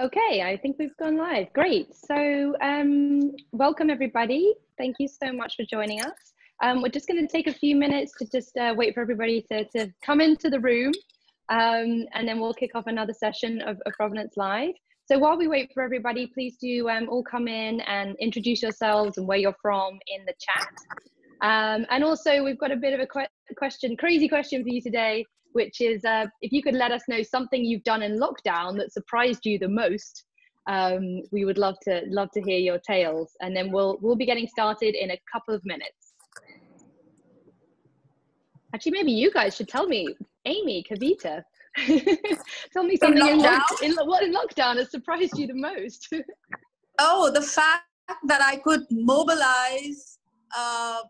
Okay, I think we've gone live. Great. So, um, welcome everybody. Thank you so much for joining us. Um, we're just going to take a few minutes to just uh, wait for everybody to, to come into the room, um, and then we'll kick off another session of, of, Provenance Live. So while we wait for everybody, please do um, all come in and introduce yourselves and where you're from in the chat. Um, and also, we've got a bit of a que question, crazy question for you today which is uh, if you could let us know something you've done in lockdown that surprised you the most. Um, we would love to love to hear your tales, and then we'll we'll be getting started in a couple of minutes. Actually, maybe you guys should tell me, Amy, Kavita, tell me something in, lockdown? in, what in lockdown has surprised you the most. oh, the fact that I could mobilize uh,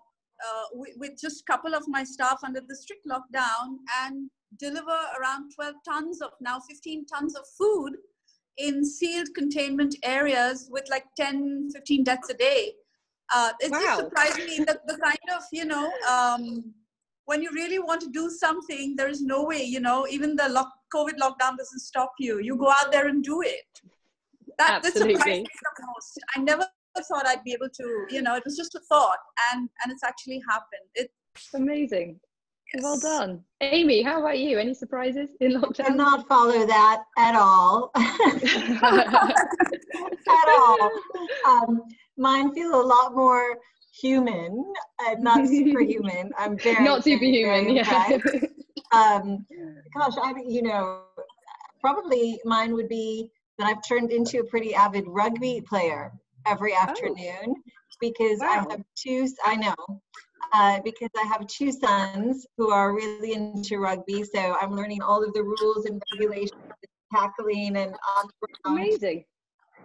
uh, with, with, just a couple of my staff under the strict lockdown and deliver around 12 tons of now 15 tons of food in sealed containment areas with like 10 15 deaths a day. Uh, it wow. just surprised me that the kind of you know um, when you really want to do something there is no way you know even the lock, covid lockdown doesn't stop you. You go out there and do it. That, that surprised me the most. I never thought I'd be able to, you know, it was just a thought and and it's actually happened. It's amazing. Yes. Well done. Amy, how about you? Any surprises in lockdown? I not follow that at all. at all. Um, mine feel a lot more human, uh, not superhuman. I'm very not superhuman. Very yeah. Um, gosh, I you know, probably mine would be that I've turned into a pretty avid rugby player every oh. afternoon oh. because wow. I have two, I know, uh, because I have two sons who are really into rugby. So I'm learning all of the rules and regulations, and tackling and on. Amazing.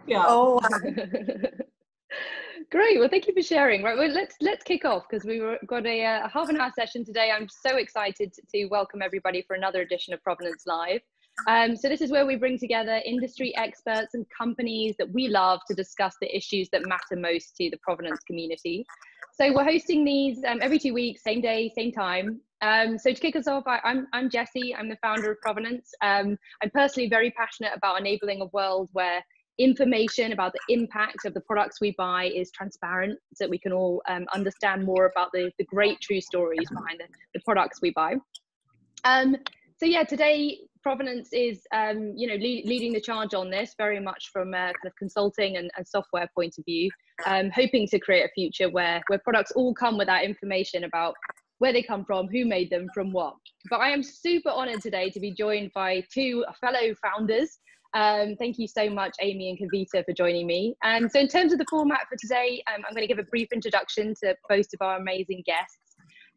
Yeah. Oh. Great. Well, thank you for sharing. Right. Well, let's let's kick off because we have got a, a, half an hour session today. I'm so excited to, to welcome everybody for another edition of Provenance Live. Um, so this is where we bring together industry experts and companies that we love to discuss the issues that matter most to the provenance community. So we're hosting these um, every two weeks, same day, same time. Um, so to kick us off, I, am I'm, I'm Jessi, I'm the founder of Provenance. Um, I'm personally very passionate about enabling a world where information about the impact of the products we buy is transparent so that we can all um, understand more about the, the great true stories behind the, the products we buy. Um, so yeah, today Provenance is, um, you know, lead, leading the charge on this very much from a kind of consulting and, and software point of view, um, hoping to create a future where where products all come with that information about where they come from, who made them, from what. But I am super honored today to be joined by two fellow founders. Um, thank you so much, Amy and Kavita, for joining me. And so, in terms of the format for today, um, I'm going to give a brief introduction to both of our amazing guests.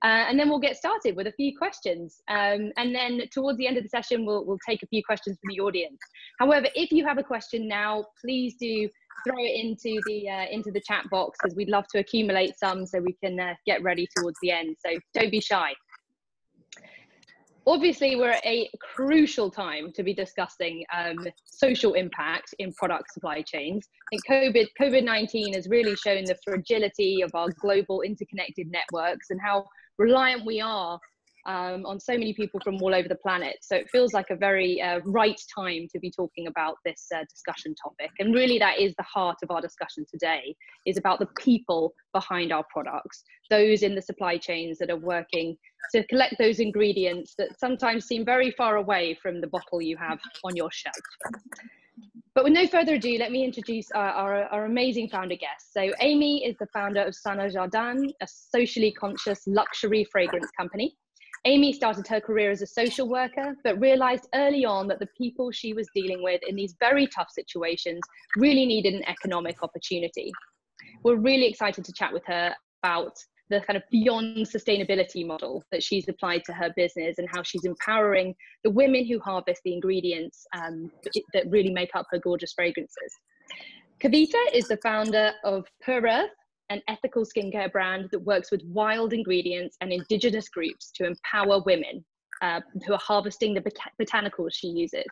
Uh, and then we'll get started with a few questions. Um, and then towards the end of the session, we'll, we'll take a few questions from the audience. However, if you have a question now, please do throw it into the uh, into the chat box because we'd love to accumulate some so we can uh, get ready towards the end. So don't be shy. Obviously, we're at a crucial time to be discussing um, social impact in product supply chains. I think COVID COVID nineteen has really shown the fragility of our global interconnected networks and how reliant we are um, on so many people from all over the planet. So it feels like a very uh, right time to be talking about this uh, discussion topic. And really, that is the heart of our discussion today: is about the people behind our products, those in the supply chains that are working to collect those ingredients that sometimes seem very far away from the bottle you have on your shelf. But with no further ado, let me introduce our, our, our, amazing founder guest. So Amy is the founder of Sana Jardin, a socially conscious luxury fragrance company. Amy started her career as a social worker, but realized early on that the people she was dealing with in these very tough situations really needed an economic opportunity. We're really excited to chat with her about the kind of beyond sustainability model that she's applied to her business and how she's empowering the women who harvest the ingredients um, that really make up her gorgeous fragrances. Kavita is the founder of Purearth, an ethical skincare brand that works with wild ingredients and indigenous groups to empower women uh, who are harvesting the bot- botanicals she uses.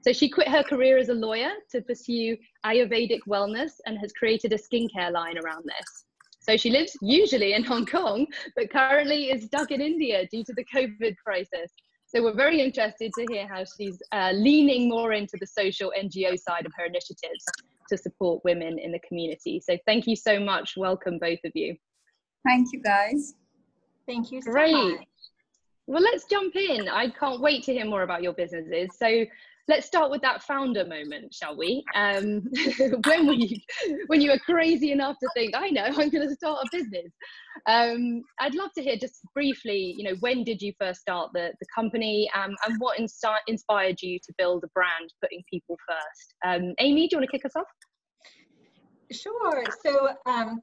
So she quit her career as a lawyer to pursue Ayurvedic wellness and has created a skincare line around this. So she lives usually in Hong Kong, but currently is stuck in India due to the COVID crisis. So we're very interested to hear how she's uh, leaning more into the social NGO side of her initiatives to support women in the community. So thank you so much. Welcome, both of you. Thank you, guys. Thank you so Great. much. Well, let's jump in. I can't wait to hear more about your businesses. So let's start with that founder moment, shall we? Um, when were you, when you were crazy enough to think, I know, I'm going to start a business? Um, I'd love to hear just briefly, you know, when did you first start the, the company um, and what insi- inspired you to build a brand putting people first? Um, Amy, do you want to kick us off? Sure. So um,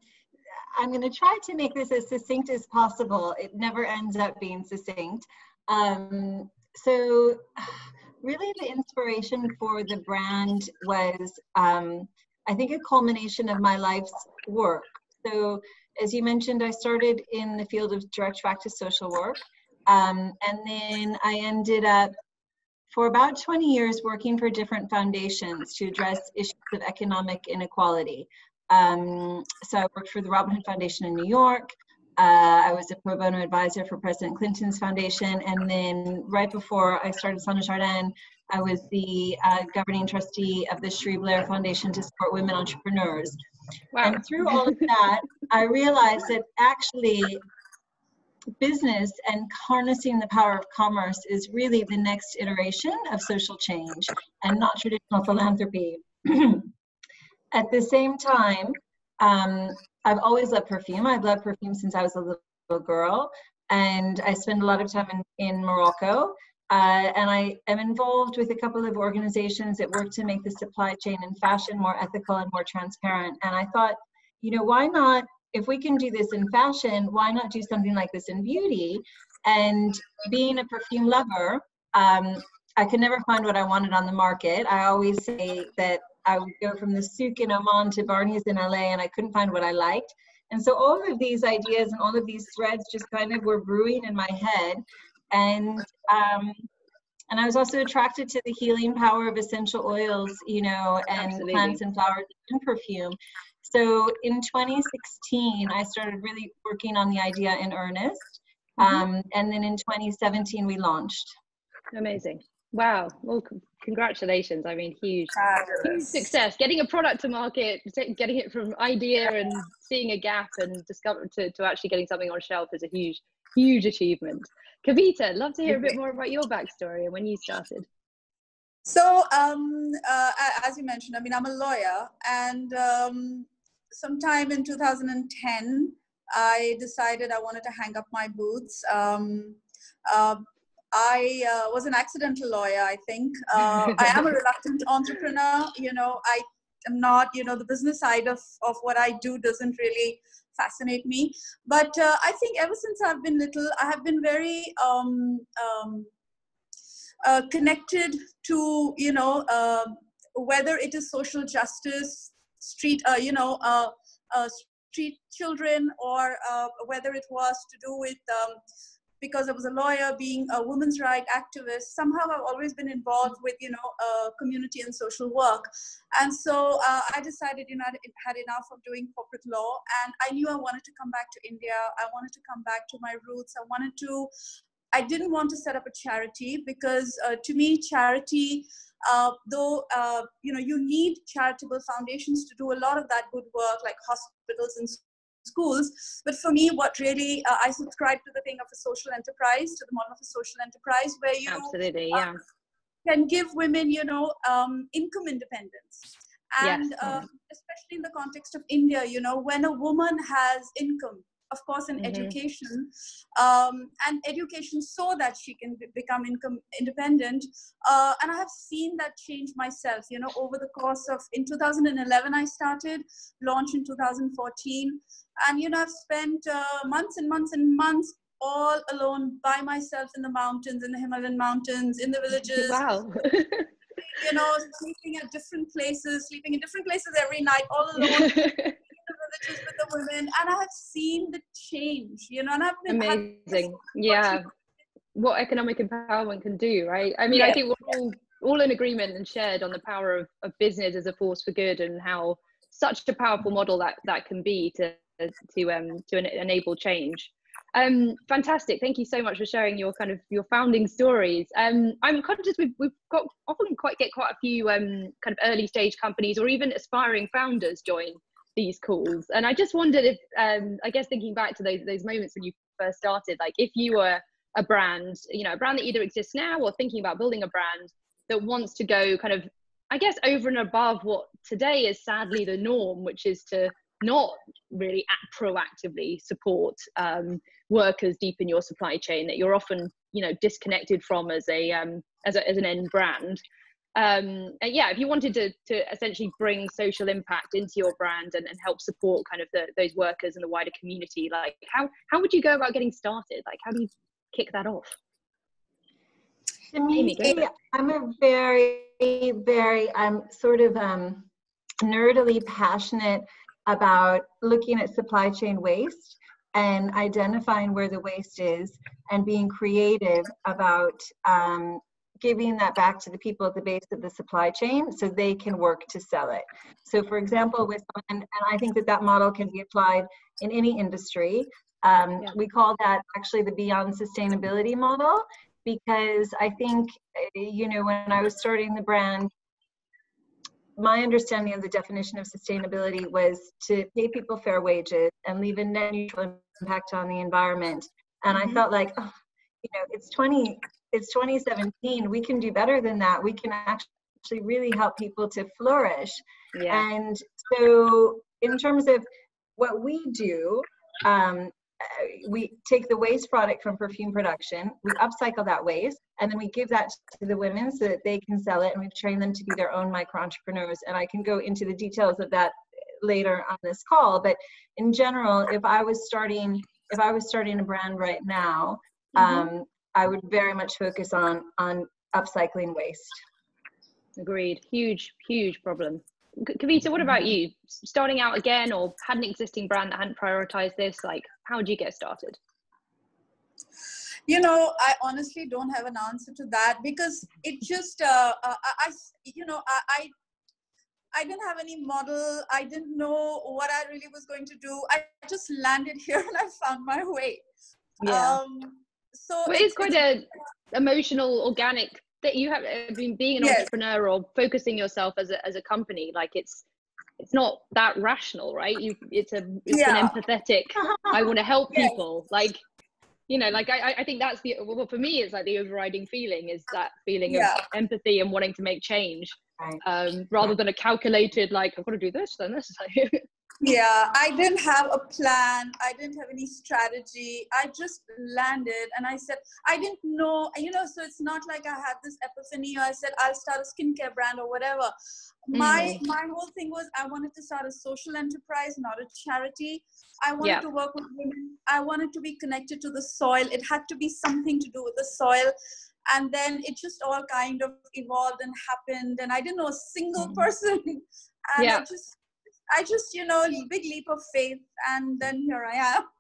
I'm going to try to make this as succinct as possible. It never ends up being succinct. Um, so really the inspiration for the brand was, um, I think, a culmination of my life's work. So, as you mentioned, I started in the field of direct practice social work. Um, and then I ended up for about 20 years working for different foundations to address issues of economic inequality. Um, so I worked for the Robin Hood Foundation in New York. Uh, I was a pro bono advisor for President Clinton's foundation. And then right before I started Sana Jardin, I was the uh, governing trustee of the Cherie Blair Foundation to support women entrepreneurs. Wow. And through all of that, I realized that actually business and harnessing the power of commerce is really the next iteration of social change and not traditional philanthropy. At the same time, um, I've always loved perfume. I've loved perfume since I was a little girl, and I spend a lot of time in, in Morocco. Uh, and I am involved with a couple of organizations that work to make the supply chain in fashion more ethical and more transparent. And I thought, you know, why not, if we can do this in fashion, why not do something like this in beauty? And being a perfume lover, um, I could never find what I wanted on the market. I always say that I would go from the souk in Oman to Barney's in LA and I couldn't find what I liked. And so all of these ideas and all of these threads just kind of were brewing in my head. And um, and I was also attracted to the healing power of essential oils, you know, and Absolutely. plants and flowers and perfume. So in 2016, I started really working on the idea in earnest. Mm-hmm. Um, and then in 2017, we launched. Amazing. Wow. Well, congratulations. I mean, huge, huge success. Getting a product to market, getting it from idea and seeing a gap and discover to, to actually getting something on shelf is a huge, huge achievement. Kavita, love to hear a bit more about your backstory and when you started. So, um, uh, as you mentioned, I mean, I'm a lawyer, and um, sometime in 2010, I decided I wanted to hang up my boots. Um, uh, I uh, was an accidental lawyer, I think. Uh, I am a reluctant entrepreneur. You know, I am not, you know, the business side of, of what I do doesn't really fascinate me. But uh, I think ever since I've been little, I have been very um, um, uh, connected to, you know, um, whether it is social justice, street, uh, you know, uh, street children, or whether it was to do with um, because I was a lawyer, being a women's rights activist, somehow I've always been involved with, you know, uh, community and social work. And so uh, I decided, you know, I had enough of doing corporate law and I knew I wanted to come back to India. I wanted to come back to my roots. I wanted to, I didn't want to set up a charity because uh, to me, charity, uh, though uh, you know you need charitable foundations to do a lot of that good work like hospitals and schools. But for me, what really, uh, I subscribe to the thing of a social enterprise, to the model of a social enterprise where you Absolutely, uh, yeah. can give women, you know, um, income independence. And yes. uh, especially in the context of India, you know, when a woman has income, of course in mm-hmm. education um, and education so that she can be- become income independent uh, and i have seen that change myself you know over the course of in 2011 i started launch in 2014 and you know i've spent uh, months and months and months all alone by myself in the mountains in the himalayan mountains in the villages. Wow. You know sleeping at different places sleeping in different places every night all alone with the women, and I have seen the change. You know, and I've been amazing. Yeah, what economic empowerment can do, right? I mean, yeah. I think we're all all in agreement and shared on the power of, of business as a force for good and how such a powerful model that that can be to to um to enable change. Um, fantastic. Thank you so much for sharing your kind of your founding stories. Um, I'm conscious we've, we've got often quite get quite a few um, kind of early stage companies or even aspiring founders join these calls. And I just wondered if, um, I guess thinking back to those, those moments when you first started, like if you were a brand, you know, a brand that either exists now or thinking about building a brand that wants to go kind of, I guess, over and above what today is sadly the norm, which is to not really act proactively support um, workers deep in your supply chain that you're often, you know, disconnected from as a um, as, a, as an end brand um, yeah, if you wanted to, to essentially bring social impact into your brand and, and help support kind of the, those workers and the wider community, like how, how would you go about getting started? Like, how do you kick that off? To me, I'm a very, very, I'm sort of um, nerdily passionate about looking at supply chain waste and identifying where the waste is and being creative about um, giving that back to the people at the base of the supply chain so they can work to sell it. So for example, with, and, and I think that that model can be applied in any industry. Um, yeah. We call that actually the beyond sustainability model because I think, you know, when I was starting the brand, my understanding of the definition of sustainability was to pay people fair wages and leave a net neutral impact on the environment. And mm-hmm. I felt like, oh, you know, it's 20, it's 2017 we can do better than that. We can actually really help people to flourish. Yeah. and so in terms of what we do um, we take the waste product from perfume production we upcycle that waste and then we give that to the women so that they can sell it and we've trained them to be their own micro entrepreneurs. And i can go into the details of that later on this call. But in general if i was starting if i was starting a brand right now mm-hmm. um, I would very much focus on on upcycling waste. Agreed. Huge, huge problem. Kavita, what about you? Starting out again, or had an existing brand that hadn't prioritized this? Like, how would you get started? You know, I honestly don't have an answer to that because it just, uh, uh, I, you know, I, I I didn't have any model. I didn't know what I really was going to do. I just landed here and I found my way. Yeah. Um, so well, it's, quite a emotional organic that you have I mean, being an yes. entrepreneur or focusing yourself as a, as a company like it's it's not that rational right you it's a it's yeah. an empathetic i want to help yes. people like you know like i i think that's the well for me it's like the overriding feeling is that feeling yeah. of empathy and wanting to make change um rather than a calculated like i've got to do this then this yeah i didn't have a plan. I didn't have any strategy. I just landed and i said i didn't know you know so it's not like i had this epiphany or i said i'll start a skincare brand or whatever. My mm. my whole thing was i wanted to start a social enterprise not a charity. I wanted yeah. to work with women. I wanted to be connected to the soil. It had to be something to do with the soil. And then it just all kind of evolved and happened. And i didn't know a single mm. person. And yeah. i just I just, you know, big leap of faith, and then here I am.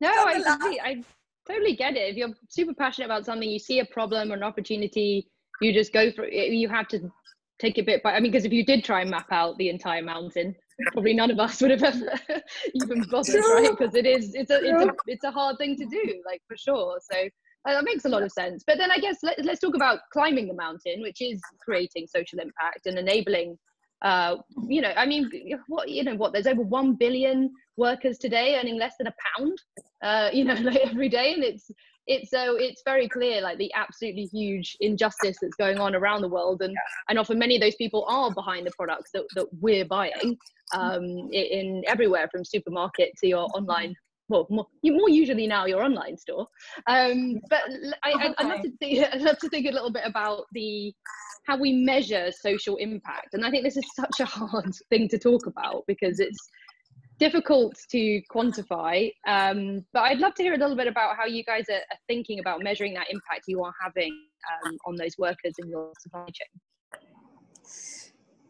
No, I totally, I totally get it. If you're super passionate about something, you see a problem or an opportunity, you just go for it. You have to take a bit by. I mean, because if you did try and map out the entire mountain, probably none of us would have ever even bothered, right? Because it is, it's a, it's a, it's a hard thing to do, like for sure. So uh, that makes a lot of sense. But then I guess let, let's talk about climbing the mountain, which is creating social impact and enabling uh, you know, I mean, what you know, what there's over one billion workers today earning less than a pound, uh, you know, like every day, and it's it's so it's very clear like the absolutely huge injustice that's going on around the world, and and often many of those people are behind the products that that we're buying, um, in everywhere from supermarket to your online well, more, more, usually now your online store. Um, but I, would love to think, I'd love to think a little bit about the how we measure social impact. And I think this is such a hard thing to talk about because it's difficult to quantify. Um, but I'd love to hear a little bit about how you guys are, are thinking about measuring that impact you are having um, on those workers in your supply chain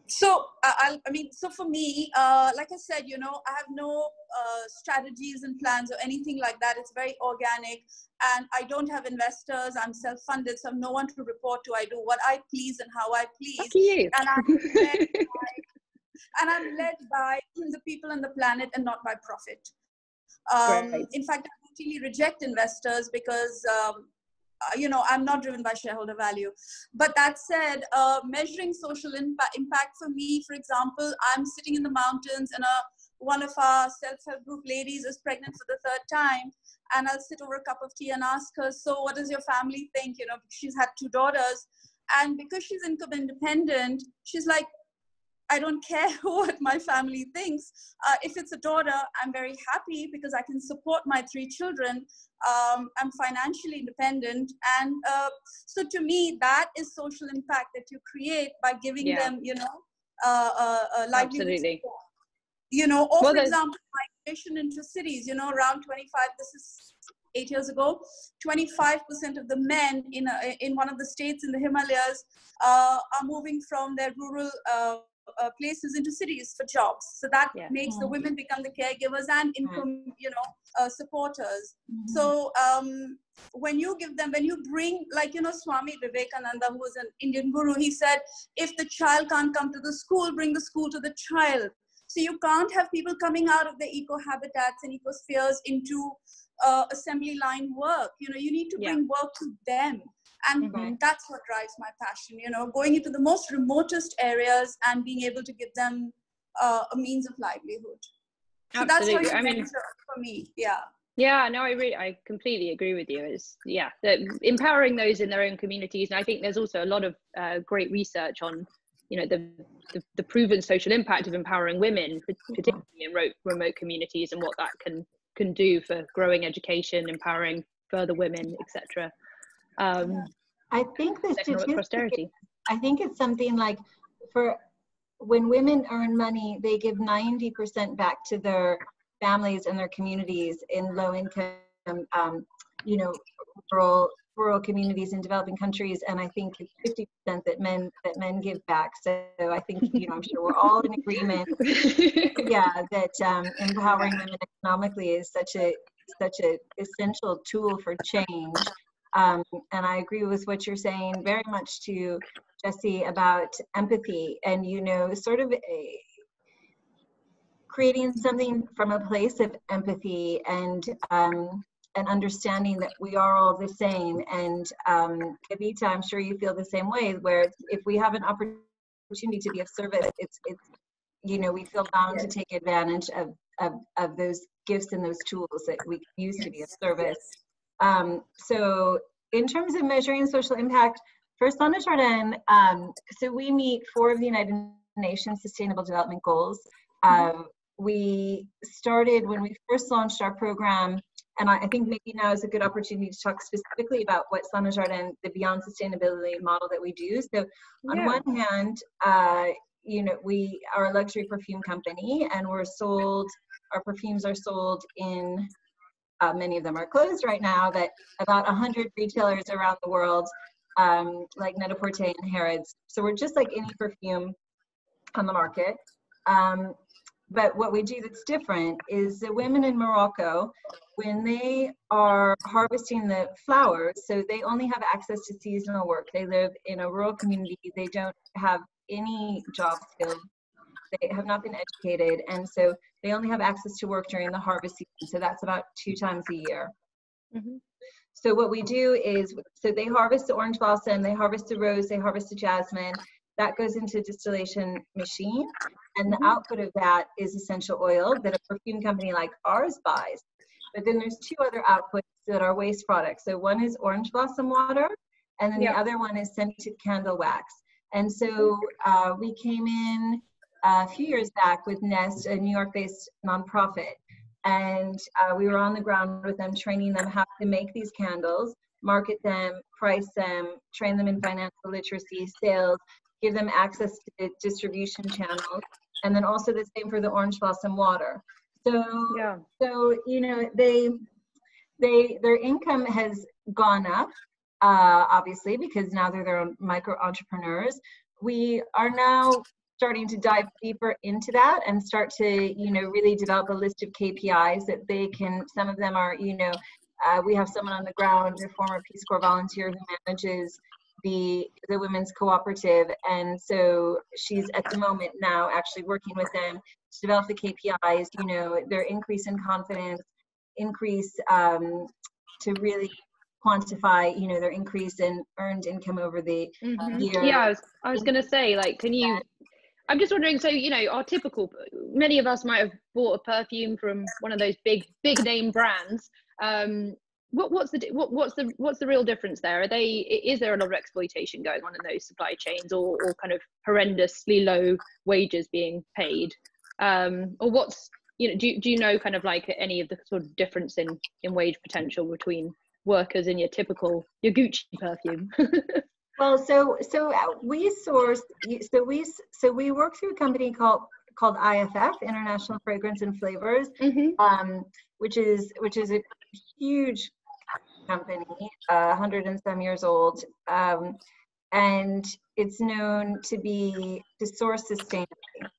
so I, I mean so for me uh, like i said you know i have no uh, strategies and plans or anything like that. It's very organic and i don't have investors. I'm self-funded so i'm no one to report to. I do what i please and how i please. And i'm led by, and i'm led by the people on the planet and not by profit. Um, in fact i routinely reject investors because um, you know i'm not driven by shareholder value. But that said uh, measuring social impact, impact for me for example i'm sitting in the mountains and a one of our self-help group ladies is pregnant for the third time and i'll sit over a cup of tea and ask her so what does your family think? You know she's had two daughters and because she's income independent she's like I don't care what my family thinks. Uh, if it's a daughter, I'm very happy because I can support my three children. Um, I'm financially independent. And uh, so to me, that is social impact that you create by giving yeah. them, you know, uh, uh, uh livelihood. Absolutely. You know, or well, for example, migration into cities, you know, around 25, this is eight years ago, 25% of the men in, a, in one of the states in the Himalayas uh, are moving from their rural uh, uh, places into cities for jobs. So that yeah. makes mm the women become the caregivers and mm. income, mm you know, uh, supporters. mm So um, when you give them, when you bring, like, you know, Swami Vivekananda, who was an Indian guru, he said, if the child can't come to the school, bring the school to the child. So you can't have people coming out of the eco habitats and ecospheres into uh, assembly line work. You know, you need to bring work to them and mm-hmm. that's what drives my passion you know going into the most remotest areas and being able to give them uh, a means of livelihood. So Absolutely. that's how I mean, for me yeah. Yeah no i really i completely agree with you. It's yeah empowering those in their own communities. And i think there's also a lot of uh, great research on you know the, the, the proven social impact of empowering women particularly in remote, remote communities and what that can can do for growing education empowering further women etc um, I think the statistic, I think it's something like for when women earn money, they give 90% back to their families and their communities in low income, um, you know, rural rural communities in developing countries. And i think it's 50% that men that men give back. So i think you know i'm sure we're all in agreement. Yeah that um, empowering women economically is such a such a essential tool for change um, and I agree with what you're saying very much to Jessi about empathy and, you know, sort of a, creating something from a place of empathy and um, and understanding that we are all the same. And um, Kavita, I'm sure you feel the same way. Where if we have an opportunity to be of service, it's it's you know we feel bound yes. to take advantage of, of of those gifts and those tools that we use to be of service. Um, so in terms of measuring social impact, for Sana Jardin, um, so we meet four of the United Nations Sustainable Development Goals. Mm-hmm. Um, we started when we first launched our program, and I, I, think maybe now is a good opportunity to talk specifically about what Sana Jardin, the Beyond Sustainability model that we do. So, on yeah. one hand, uh, you know, we are a luxury perfume company, and we're sold. Our perfumes are sold in uh, many of them are closed right now, but about 100 retailers around the world, um, like Net-a-Porter and Harrods. So we're just like any perfume on the market. Um, but what we do that's different is the women in Morocco, when they are harvesting the flowers, so they only have access to seasonal work. They live in a rural community. They don't have any job skills. They have not been educated. And so they only have access to work during the harvest season, so that's about two times a year. Mm-hmm. So what we do is, so they harvest the orange blossom, they harvest the rose, they harvest the jasmine. That goes into a distillation machine, and the mm-hmm. output of that is essential oil that a perfume company like ours buys. But then there's two other outputs that are waste products. So one is orange blossom water, and then the other one is scented candle wax. And so uh, we came in a few years back with Nest, a New York based nonprofit. And uh, we were on the ground with them, training them how to make these candles, market them, price them, train them in financial literacy, sales, give them access to the distribution channels, and then also the same for the orange blossom water. So, yeah. so you know, they, they, their income has gone up, uh, obviously, because now they're their own micro entrepreneurs. We are now starting to dive deeper into that and start to you know really develop a list of kpis that they can some of them are you know uh, we have someone on the ground a former peace corps volunteer who manages the the women's cooperative and so she's at the moment now actually working with them to develop the kpis you know their increase in confidence increase um, to really quantify, you know, their increase in earned income over the Mhm. year. Yeah, I was, I was going to say, like, can you? I'm just wondering. So, you know, our typical. Many of us might have bought a perfume from one of those big, big name brands. Um, what, what's the what, what's the what's the real difference there? Are they? Is there a lot of exploitation going on in those supply chains, or, or kind of horrendously low wages being paid, um, or what's you know? Do you- do you know kind of like any of the sort of difference in in wage potential between workers in your typical your Gucci perfume? Well, so so uh, we source so we so we work through a company called called IFF International Fragrance and Flavors, hmm um, which is which is a huge company, a hundred and some years old, um, and it's known to be to source sustainably.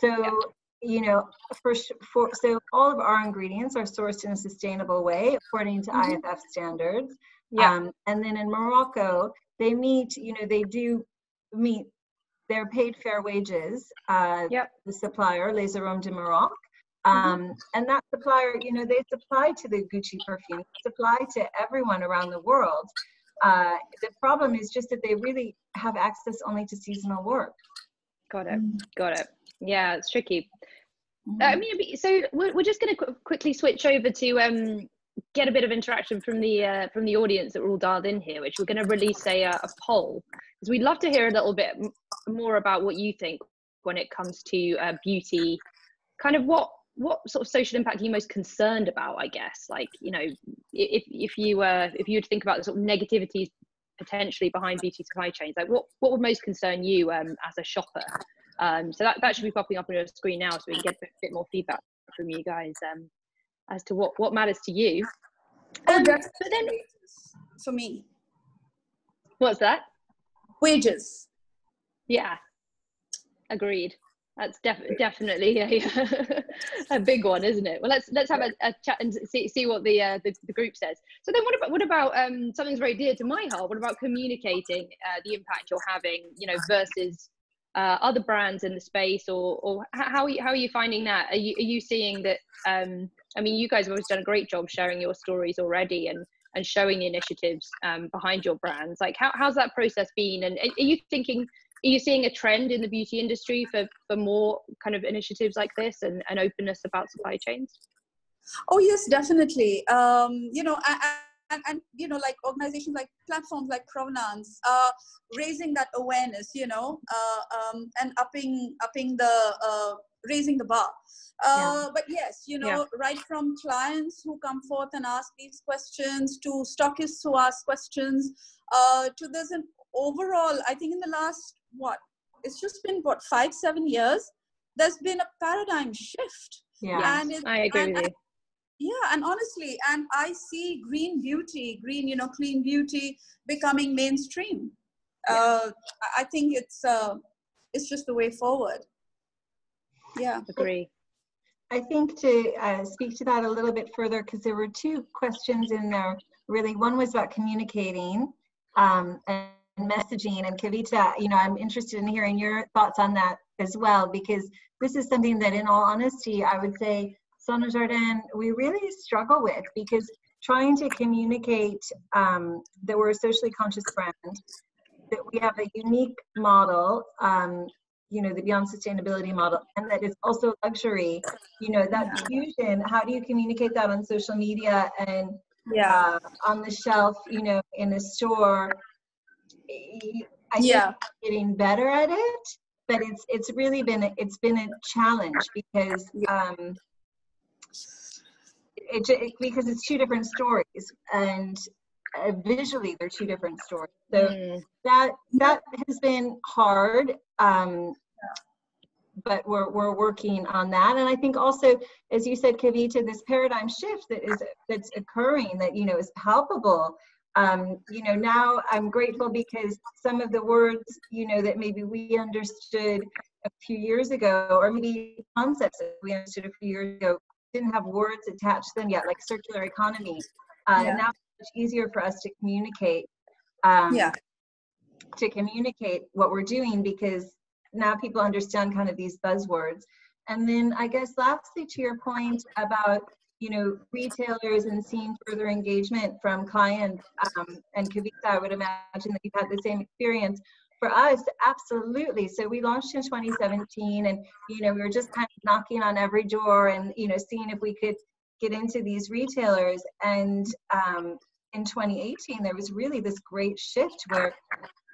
So you know, for for so all of our ingredients are sourced in a sustainable way according to Mhm. IFF standards. Yeah. Um, and then in Morocco, they meet, you know, they do meet, they're paid fair wages. Uh, Yep. The supplier, Les Arômes de Maroc. Mm-hmm. Um, and that supplier, you know, they supply to the Gucci perfume, supply to everyone around the world. Uh, the problem is just that they really have access only to seasonal work. Got it. Mm. Got it. Yeah, it's tricky. Mm-hmm. I mean, so we're, we're just going to qu- quickly switch over to um, get a bit of interaction from the uh, from the audience that we're all dialed in here, which we're going to release a, uh, a poll because we'd love to hear a little bit more about what you think when it comes to uh, beauty. Kind of what what sort of social impact are you most concerned about? I guess, like you know, if if you were if you would think about the sort of negativities potentially behind beauty supply chains, like what what would most concern you um, as a shopper? Um, so that, that should be popping up on your screen now so we can get a bit more feedback from you guys um, as to what, what matters to you. Oh, Um, but then, for me. what's that? Wages. Yeah, agreed. That's def- definitely a, a big one, isn't it? Well, let's let's have a, a chat and see see what the, uh, the the group says. So then, what about what about um, something's very dear to my heart? What about communicating uh, the impact you're having, you know, versus uh, other brands in the space, or or how are you, how are you finding that? Are you are you seeing that? Um, I mean, you guys have always done a great job sharing your stories already and and showing the initiatives um, behind your brands. Like, how, how's that process been? And are you thinking? Are you seeing a trend in the beauty industry for for more kind of initiatives like this and, and openness about supply chains? Oh yes, definitely. Um, you know, and, and, and you know, like organizations like platforms like Provenance, uh, raising that awareness, you know, uh, um, and upping upping the uh, raising the bar. Uh, But yes, you know, Yeah. right from clients who come forth and ask these questions to stockists who ask questions, uh, to there's an overall. I think in the last what it's just been what five seven years. There's been a paradigm shift. Yeah. And I agree and, with you. Yeah and honestly and i see green beauty green you know clean beauty becoming mainstream uh I- i think it's uh it's just the way forward yeah Agree. I think to uh, speak to that a little bit further, because there were two questions in there. Really, one was about communicating um, and messaging. And Kavita, you know, I'm interested in hearing your thoughts on that as well, because this is something that, in all honesty, I would say, Sana Jardin, we really struggle with because trying to communicate um, that we're a socially conscious brand, that we have a unique model, um, you know, the Beyond Sustainability model, and that it's also luxury. You know that fusion how do you communicate that on social media and yeah. uh, on the shelf you know in a store? I think yeah. getting better at it but it's it's really been a- it's been a challenge because um it, it because it's two different stories and uh, visually they're two different stories. So Mm, that that has been hard um but we're we're working on that. And i think also as you said kavita this paradigm shift that is that's occurring that you know is palpable. Um you know now i'm grateful because some of the words you know that maybe we understood a few years ago or maybe concepts that we understood a few years ago didn't have words attached to them yet like circular economy uh, Yeah. now it's much easier for us to communicate um, yeah to communicate what we're doing because now people understand kind of these buzzwords. And then I guess lastly to your point about, you know, retailers and seeing further engagement from clients. Um, and Kavita, I would imagine that you've had the same experience. For us, absolutely. So we launched in 2017, and you know, we were just kind of knocking on every door and you know, seeing if we could get into these retailers. And um, in 2018, there was really this great shift where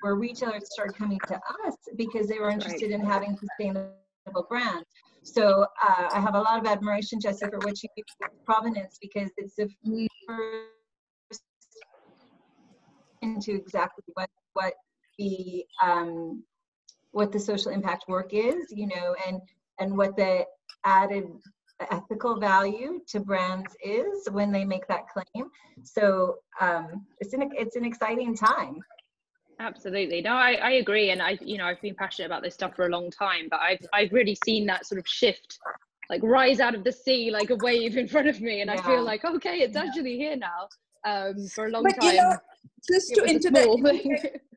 where retailers started coming to us because they were interested right. in having sustainable brands. So uh, I have a lot of admiration, Jessi, for what you do with provenance because it's the first into exactly what what the um, what the social impact work is, you know, and and what the added ethical value to brands is when they make that claim. So um, it's an it's an exciting time. Absolutely. No, I, I agree. And I, you know, I've been passionate about this stuff for a long time, but I've, I've really seen that sort of shift, like rise out of the sea, like a wave in front of me. And yeah. I feel like, okay, it's yeah. actually here now. Um, for a long but, time. You know, just to interject,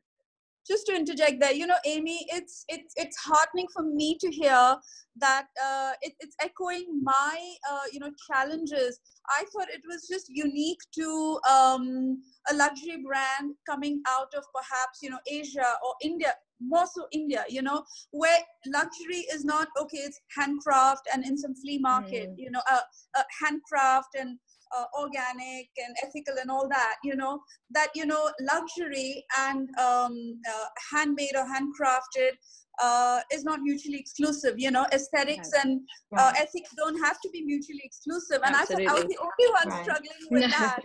just to interject there, you know, Amy, it's, it's, it's heartening for me to hear that uh, it, it's echoing my, uh, you know, challenges. I thought it was just unique to, um, a luxury brand coming out of perhaps you know asia or india more so india you know where luxury is not okay it's handcraft and in some flea market mm. you know uh, uh, handcraft and uh, organic and ethical and all that you know that you know luxury and um, uh, handmade or handcrafted uh, is not mutually exclusive. You know, aesthetics right. and uh, ethics don't have to be mutually exclusive. And Absolutely. I thought I was the only one right. struggling with that.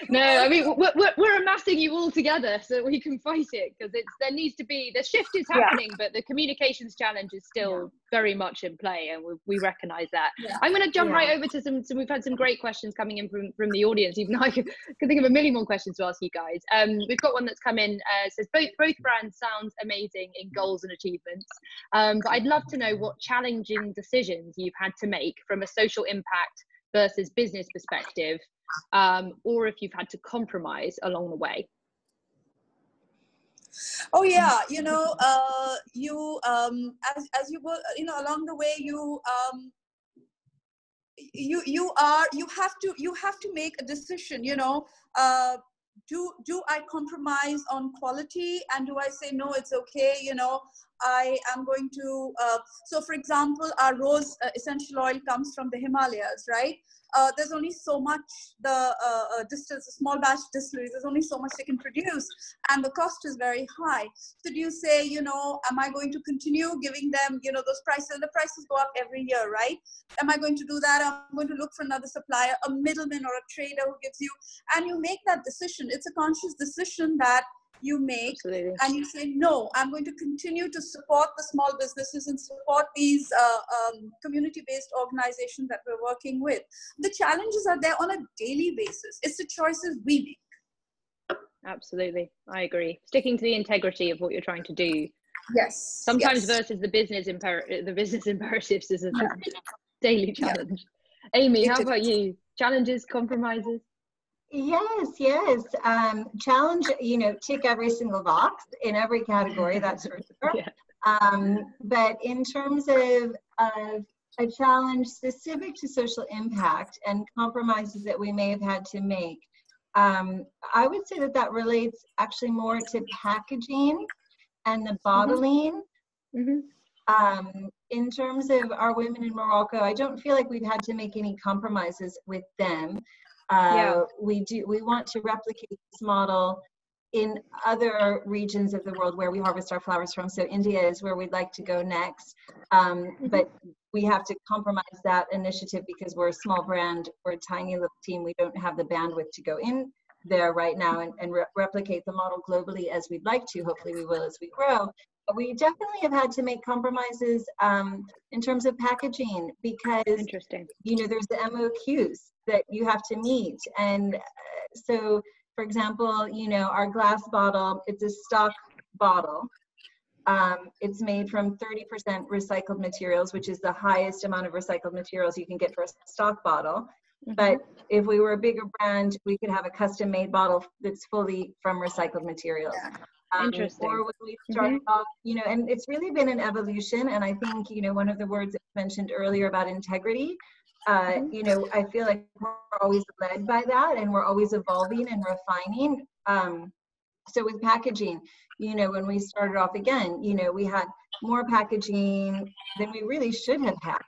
no, I mean we're, we're, amassing you all together so we can fight it because it's there needs to be the shift is happening, yeah. but the communications challenge is still yeah. Very much in play, and we, we recognize that. Yeah. I'm going to jump right over to some. So we've had some great questions coming in from from the audience. Even though I could, could think of a million more questions to ask you guys. Um, we've got one that's come in. Uh, says both both brands sound amazing in goals and achievements, um, but I'd love to know what challenging decisions you've had to make from a social impact versus business perspective um, or if you've had to compromise along the way oh yeah you know uh, you um, as, as you go you know along the way you um, you you are you have to you have to make a decision you know uh, do do i compromise on quality? And do i say no it's okay you know i am going to uh, so for example our rose uh, essential oil comes from the himalayas right uh, there's only so much the uh, uh, distance, small batch distilleries, there's only so much they can produce, and the cost is very high. So do you say, you know, am I going to continue giving them, you know, those prices? The prices go up every year, right? Am I going to do that? I'm going to look for another supplier, a middleman or a trader who gives you, and you make that decision. It's a conscious decision that you make Absolutely. and you say no i'm going to continue to support the small businesses and support these uh, um, community-based organizations that we're working with. The challenges are there on a daily basis. It's the choices we make. Absolutely. I agree. Sticking to the integrity of what you're trying to do. Yes. Sometimes yes. versus the business imper- the business imperatives is a daily challenge. Yeah. amy how about you? Challenges compromises Yes, yes. Um, challenge, you know, tick every single box in every category, that's for sure. Yeah. Um, but in terms of, of a challenge specific to social impact and compromises that we may have had to make, um, I would say that that relates actually more to packaging and the mm-hmm. bottling. Mm-hmm. Um, in terms of our women in Morocco, I don't feel like we've had to make any compromises with them yeah. Uh, we do. We want to replicate this model in other regions of the world where we harvest our flowers from. So India is where we'd like to go next. Um, mm-hmm. but we have to compromise that initiative because we're a small brand, we're a tiny little team. We don't have the bandwidth to go in there right now and, and re- replicate the model globally as we'd like to. Hopefully, we will as we grow. We definitely have had to make compromises um, in terms of packaging because interesting. You know, there's the MOQs that you have to meet. And uh, so, for example, you know, our glass bottle, it's a stock bottle. Um, it's made from 30% recycled materials, which is the highest amount of recycled materials you can get for a stock bottle. Mm-hmm. But if we were a bigger brand, we could have a custom made bottle that's fully from recycled materials. Yeah. Um, Interesting. Or when we started mm-hmm. off, you know, and it's really been an evolution. And I think, you know, one of the words mentioned earlier about integrity, uh, mm-hmm. you know, I feel like we're always led by that and we're always evolving and refining. Um, so with packaging, you know, when we started off again, you know, we had more packaging than we really should have had.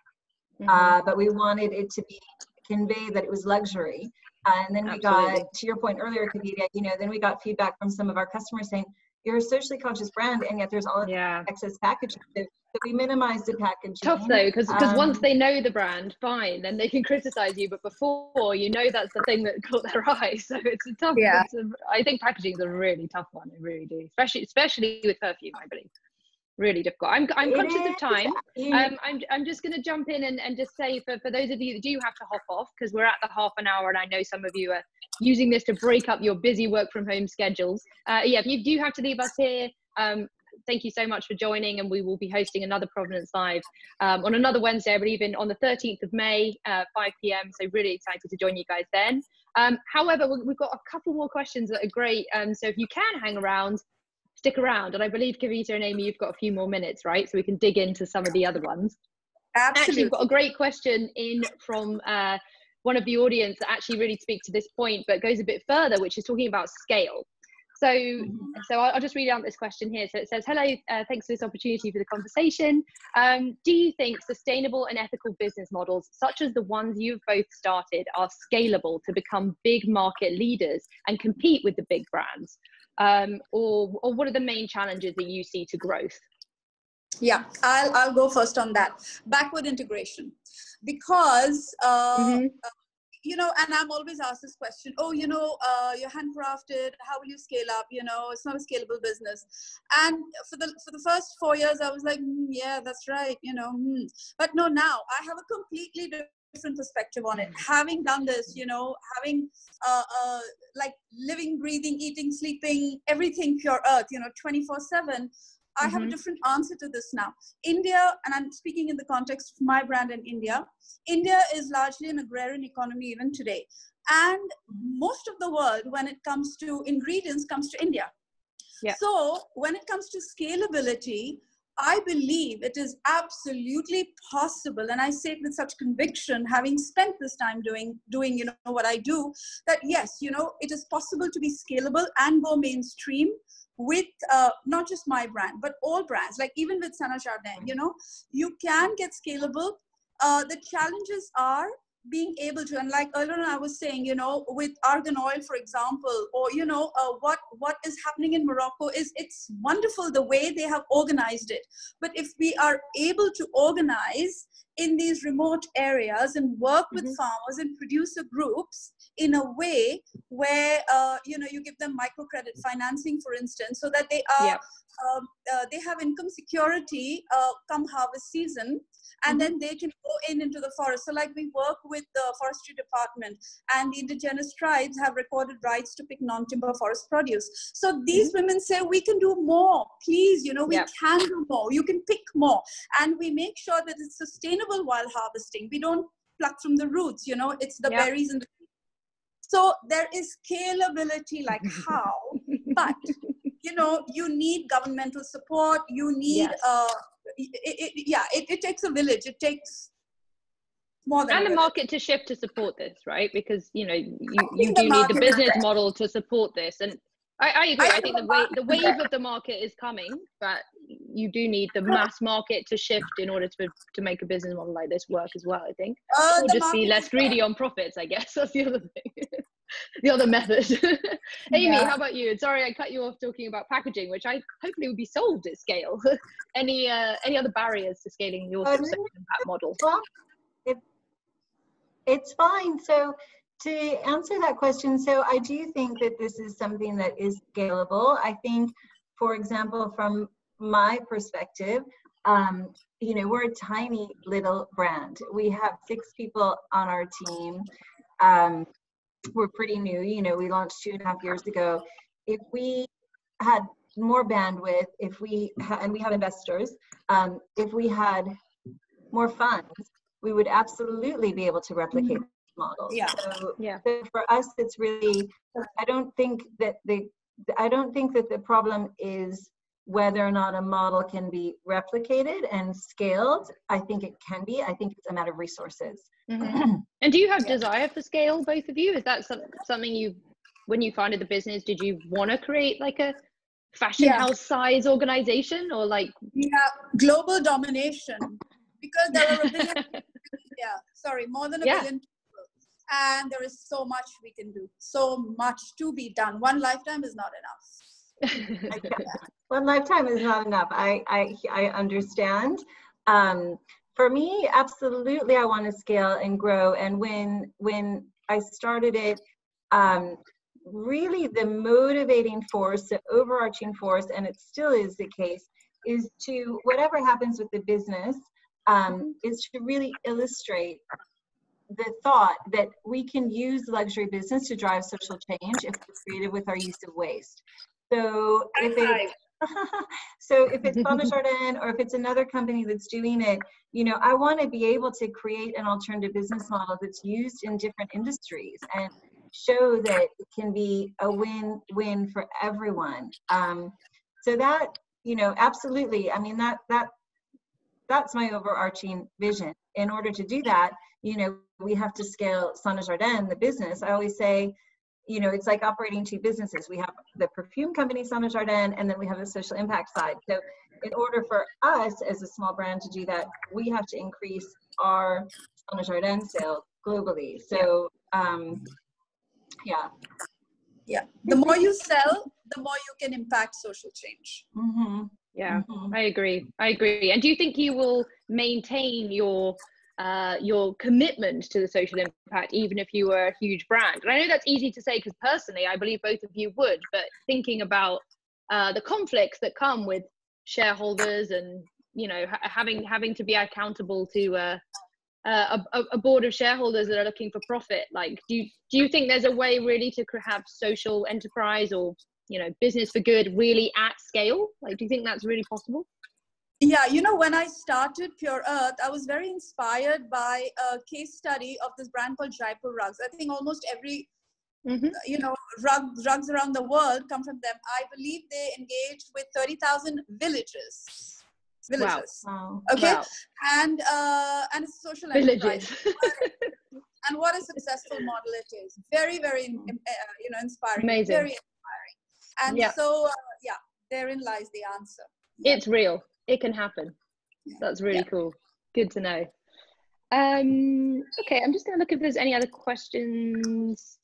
Mm-hmm. Uh, but we wanted it to be convey that it was luxury. Uh, and then we Absolutely. got, to your point earlier, Kavita, you know, then we got feedback from some of our customers saying, you're a socially conscious brand and yet there's all yeah. excess packaging. So, we minimize the packaging. Tough though, because because um, once they know the brand, fine, then they can criticize you. But before, you know that's the thing that caught their eye. So it's a tough. Yeah. A, I think packaging is a really tough one. I really do, especially especially with perfume. I believe really difficult. I'm, I'm conscious of time. Um, I'm, I'm just going to jump in and, and just say for, for those of you that do have to hop off, because we're at the half an hour and I know some of you are using this to break up your busy work from home schedules. Uh, yeah, if you do have to leave us here, um, thank you so much for joining and we will be hosting another Provenance Live um, on another Wednesday, I believe in on the 13th of May, uh, 5 p.m. So really excited to join you guys then. Um, however, we've got a couple more questions that are great. Um, so if you can hang around, stick around. And I believe Kavita and Amy, you've got a few more minutes, right? So we can dig into some of the other ones. Absolutely. Actually, we've got a great question in from uh, one of the audience that actually really speaks to this point, but goes a bit further, which is talking about scale. So, mm-hmm. so I'll, just read out this question here. So it says, "Hello, uh, thanks for this opportunity for the conversation. Um, do you think sustainable and ethical business models, such as the ones you've both started, are scalable to become big market leaders and compete with the big brands, um, or or what are the main challenges that you see to growth? Yeah, I'll I'll go first on that. Backward integration, because uh, mm-hmm. uh, you know, and I'm always asked this question. Oh, you know, uh, you're handcrafted. How will you scale up? You know, it's not a scalable business. And for the for the first four years, I was like, mm, yeah, that's right. You know, mm. but no, now I have a completely different perspective on it having done this you know having uh, uh, like living breathing eating sleeping everything pure earth you know 24 7 I have a mm-hmm. different answer to this now. India, and I'm speaking in the context of my brand in India, India is largely an agrarian economy even today. And most of the world, when it comes to ingredients, comes to India. Yeah. So when it comes to scalability, I believe it is absolutely possible, and I say it with such conviction, having spent this time doing doing you know what I do, that yes, you know it is possible to be scalable and go mainstream with uh, not just my brand but all brands. Like even with Sana Jardin, you know, you can get scalable. Uh, the challenges are being able to and like earlier i was saying you know with argan oil for example or you know uh, what what is happening in morocco is it's wonderful the way they have organized it but if we are able to organize in these remote areas and work with mm-hmm. farmers and producer groups in a way where uh, you know you give them microcredit financing for instance so that they are um, uh, they have income security uh, come harvest season and then they can go in into the forest. So, like we work with the forestry department, and the indigenous tribes have recorded rights to pick non-timber forest produce. So these mm-hmm. women say we can do more. Please, you know, we can do more. You can pick more, and we make sure that it's sustainable while harvesting. We don't pluck from the roots. You know, it's the berries and the so there is scalability like how but you know you need governmental support you need yes. uh, it, it, yeah, it, it takes a village. It takes more than and the market to shift to support this, right? Because you know you, you do need the business model to support this, and I, I agree. I, I think the wave the wave of the market is coming, but you do need the mass market to shift in order to to make a business model like this work as well. I think, uh, or just be less greedy on profits. I guess that's the other thing. the other method. Amy, yeah. how about you? Sorry, I cut you off talking about packaging, which I hopefully would be solved at scale. any uh, any other barriers to scaling your um, impact model? Well, it, it's fine. So to answer that question, so I do think that this is something that is scalable. I think, for example, from my perspective, um, you know, we're a tiny little brand. We have six people on our team. Um, we're pretty new. You know, we launched two and a half years ago. If we had more bandwidth, if we and we have investors, um, if we had more funds, we would absolutely be able to replicate. Models. Yeah. So, yeah. So for us, it's really. I don't think that the. I don't think that the problem is whether or not a model can be replicated and scaled, I think it can be. I think it's a matter of resources. Mm-hmm. and do you have desire for scale, both of you? Is that some, something you, when you founded the business, did you want to create like a fashion yeah. house size organization or like? Yeah, global domination because there were a billion. yeah, sorry, more than a yeah. billion and there is so much we can do. So much to be done. One lifetime is not enough. One lifetime is not enough. I i, I understand. Um, for me absolutely i want to scale and grow. And when when i started it um, really the motivating force the overarching force and it still is the case is to whatever happens with the business um, mm-hmm. is to really illustrate the thought that we can use luxury business to drive social change if we're creative with our use of waste. So if it so if it's Sana Jardin or if it's another company that's doing it, you know, I want to be able to create an alternative business model that's used in different industries and show that it can be a win-win for everyone. Um, so that, you know, absolutely. I mean, that that that's my overarching vision. In order to do that, you know, we have to scale Sana Jardin, the business. I always say, you know, it's like operating two businesses. We have the perfume company, Sana Jardin, and then we have the social impact side. So, in order for us as a small brand to do that, we have to increase our Sana Jardin sales globally. So, um, yeah. Yeah. The more you sell, the more you can impact social change. Mm-hmm. Yeah, mm-hmm. I agree. I agree. And do you think you will maintain your uh, your commitment to the social impact, even if you were a huge brand. And I know that's easy to say because personally, I believe both of you would. But thinking about uh, the conflicts that come with shareholders and you know ha- having having to be accountable to uh, uh, a, a, board of shareholders that are looking for profit, like do you, do you think there's a way really to have social enterprise or you know business for good really at scale? Like, do you think that's really possible? Yeah, you know, when I started Purearth, I was very inspired by a case study of this brand called Jaipur Rugs. I think almost every, mm-hmm. you know, rug, rugs around the world come from them. I believe they engaged with 30,000 villages. Villages. Wow. Okay. Wow. And uh, and it's social villages. and what a successful model it is. Very, very, uh, you know, inspiring. Amazing. Very inspiring. And yeah. so, uh, yeah, therein lies the answer. It's real it can happen. That's really yeah. cool. Good to know. Um, okay, I'm just going to look if there's any other questions.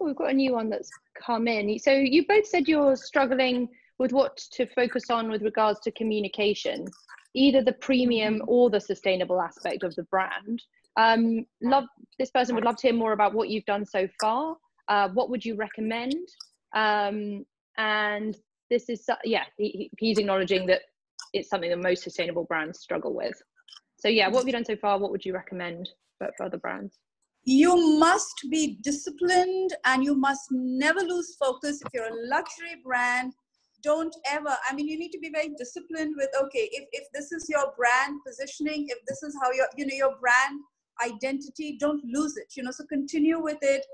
Oh, we've got a new one that's come in. So you both said you're struggling with what to focus on with regards to communication, either the premium mm-hmm. or the sustainable aspect of the brand. Um, love this person would love to hear more about what you've done so far. Uh, what would you recommend? Um, and this is yeah, he, he's acknowledging that it's something that most sustainable brands struggle with. So yeah, what have you done so far? What would you recommend for, for other brands? You must be disciplined and you must never lose focus. If you're a luxury brand, don't ever, I mean, you need to be very disciplined with, okay, if, if this is your brand positioning, if this is how your, you know, your brand identity, don't lose it, you know, so continue with it.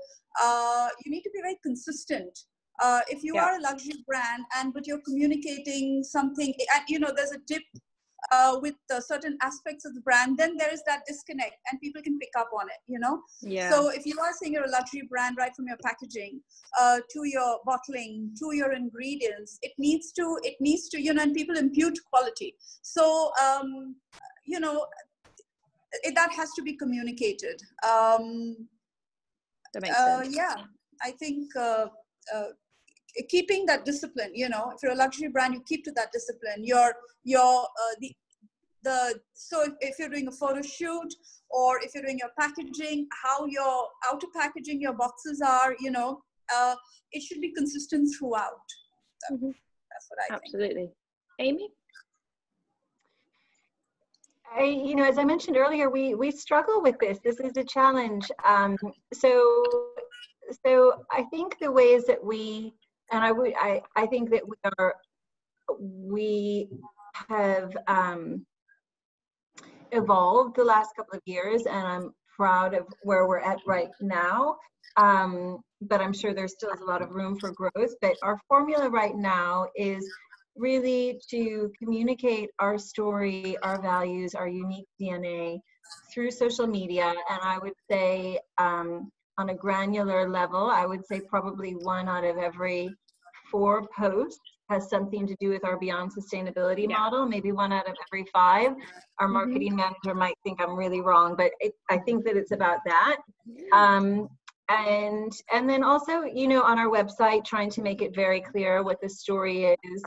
Uh, you need to be very consistent uh, if you yeah. are a luxury brand and but you're communicating something and you know there's a dip uh, with uh, certain aspects of the brand then there is that disconnect and people can pick up on it you know yeah. so if you are saying you're a luxury brand right from your packaging uh, to your bottling to your ingredients it needs to it needs to you know and people impute quality so um, you know it, that has to be communicated um, that makes uh, sense. yeah i think uh, uh, keeping that discipline you know if you're a luxury brand you keep to that discipline your your uh, the the so if, if, you're doing a photo shoot or if you're doing your packaging how your outer packaging your boxes are you know uh, it should be consistent throughout so mm-hmm. that's what i absolutely think. amy I, you know, as I mentioned earlier, we we struggle with this. This is a challenge. Um, so, so I think the ways that we and I would I, I think that we are we have um, evolved the last couple of years and I'm proud of where we're at right now. Um, but I'm sure there still a lot of room for growth. But our formula right now is really to communicate our story, our values, our unique DNA through social media. And I would say um, on a granular level, I would say probably one out of every four posts has something to do with our beyond sustainability yeah. model maybe one out of every five our mm-hmm. marketing mm-hmm. manager might think i'm really wrong but it, i think that it's about that um, and and then also you know on our website trying to make it very clear what the story is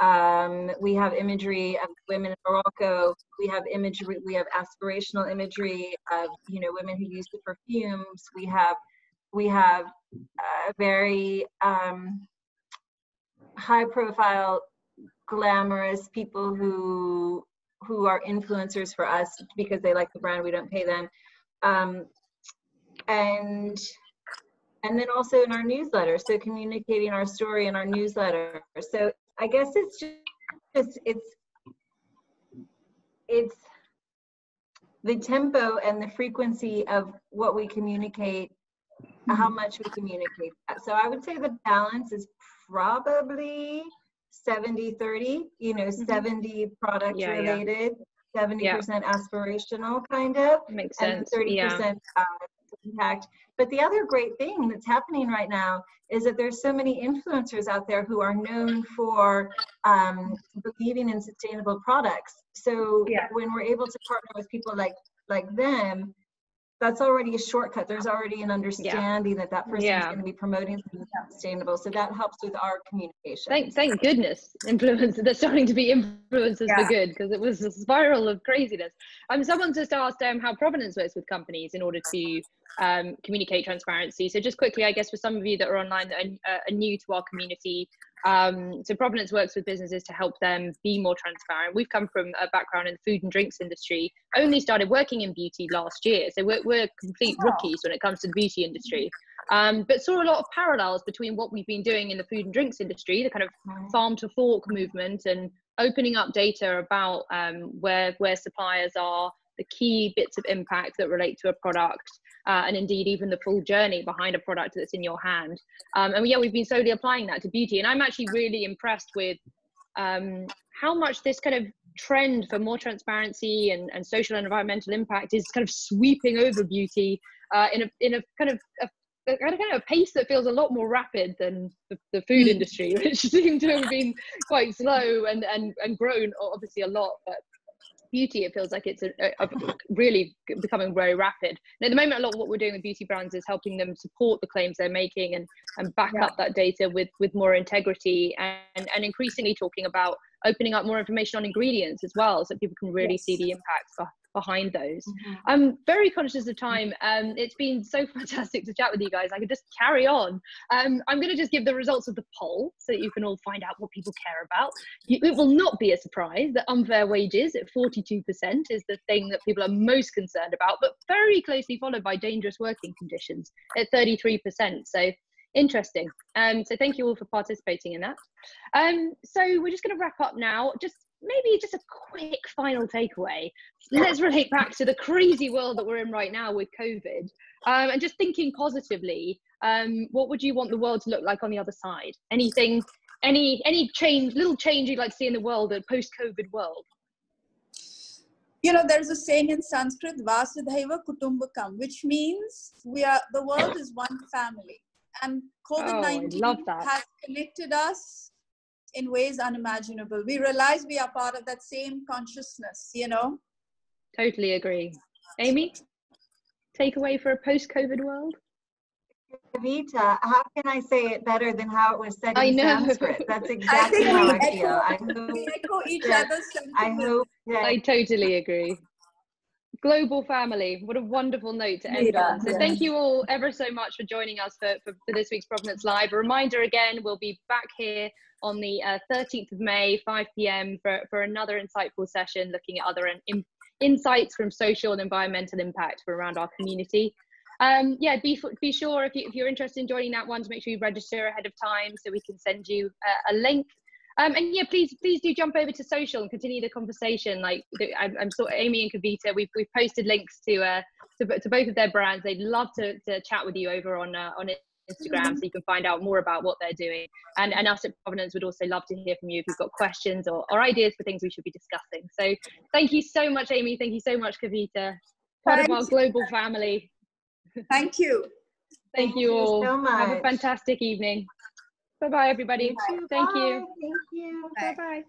um, we have imagery of women in morocco. We have imagery we have aspirational imagery of you know women who use the perfumes. We have we have a very um, high profile glamorous people who who are influencers for us because they like the brand. We don't pay them. Um, and and then also in our newsletter so communicating our story in our newsletter so i guess it's just it's it's the tempo and the frequency of what we communicate how mm-hmm. much we communicate that. so i would say the balance is probably 70 30 you know mm-hmm. 70 product yeah, related yeah. 70% yeah. aspirational kind of makes sense and 30% yeah. uh, impact but the other great thing that's happening right now is that there's so many influencers out there who are known for um, believing in sustainable products so yeah. when we're able to partner with people like like them that's already a shortcut. There's already an understanding yeah. that that person yeah. is going to be promoting something sustainable. So that helps with our communication. Thank, thank goodness influencers. They're starting to be influencers yeah. for good because it was a spiral of craziness. Um, someone just asked um, how Provenance works with companies in order to um, communicate transparency. So just quickly, I guess for some of you that are online that are, uh, are new to our community, um, so Provenance works with businesses to help them be more transparent. We've come from a background in the food and drinks industry, only started working in beauty last year. So we're, we're complete rookies when it comes to the beauty industry. Um, but saw a lot of parallels between what we've been doing in the food and drinks industry, the kind of farm to fork movement and opening up data about um, where, where suppliers are, the key bits of impact that relate to a product, uh, and indeed even the full journey behind a product that's in your hand. Um, and yeah, we've been slowly applying that to beauty. And I'm actually really impressed with um, how much this kind of trend for more transparency and, and social and environmental impact is kind of sweeping over beauty uh, in a in a kind of a, a kind of a pace that feels a lot more rapid than the, the food industry, which seemed to have been quite slow and, and, and grown obviously a lot, but beauty, it feels like it's a, a, really becoming very rapid. And at the moment, a lot of what we're doing with beauty brands is helping them support the claims they're making and, and back yeah. up that data with, with more integrity and, and increasingly talking about opening up more information on ingredients as well so people can really yes. see the impacts behind those. Mm-hmm. I'm very conscious of time. Um, it's been so fantastic to chat with you guys. I could just carry on. Um, I'm going to just give the results of the poll so that you can all find out what people care about. It will not be a surprise that unfair wages at 42% is the thing that people are most concerned about, but very closely followed by dangerous working conditions at 33%. So interesting. Um, so thank you all for participating in that. Um, so we're just going to wrap up now. Just maybe just a quick final takeaway. Let's relate back to the crazy world that we're in right now with COVID, um, and just thinking positively. Um, what would you want the world to look like on the other side? Anything, any any change, little change you'd like to see in the world, a post-COVID world? You know, there's a saying in Sanskrit, "Vasudhaiva Kutumbakam," which means we are the world is one family, and COVID oh, nineteen oh, has connected us in ways unimaginable. We realize we are part of that same consciousness, you know? Totally agree. Amy, takeaway for a post COVID world? Vita, how can I say it better than how it was said in I know. Sanskrit? That's exactly I how I feel. I hope, echo each I hope that I totally agree global family. What a wonderful note to end yeah, on. So yeah. thank you all ever so much for joining us for, for, for, this week's Provenance Live. A reminder again, we'll be back here on the uh, 13th of May, 5 p.m. For, for another insightful session looking at other in, insights from social and environmental impact from around our community. Um, yeah, be, be sure if, you, if you're interested in joining that one to make sure you register ahead of time so we can send you uh, a link um, and yeah, please, please do jump over to social and continue the conversation. Like I'm, I'm sort of Amy and Kavita, we've, we've posted links to, uh, to, to both of their brands. They'd love to, to chat with you over on, uh, on Instagram so you can find out more about what they're doing. And, and us at Provenance would also love to hear from you if you've got questions or, or ideas for things we should be discussing. So thank you so much, Amy. Thank you so much, Kavita. Part Thanks. of our global family. Thank you. Thank, Thank you all. So Have a fantastic evening. Bye bye, everybody. Thank you. Thank you. Thank you. Bye bye.